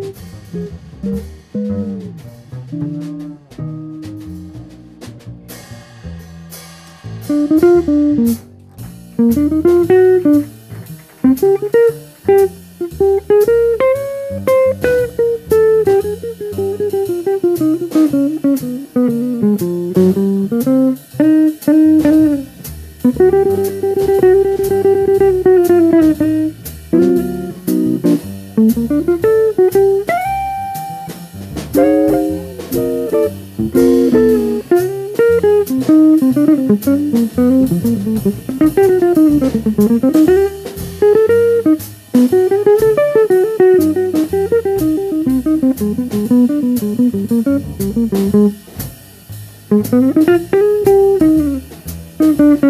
Música Thank you.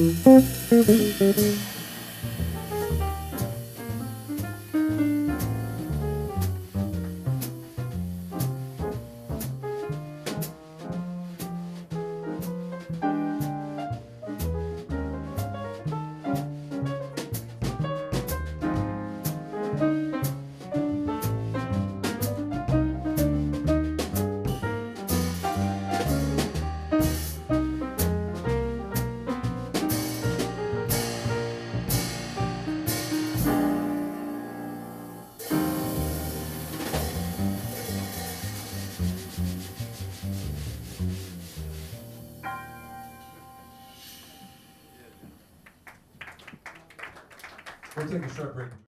フッフッフッフッフッ。We'll take a short break.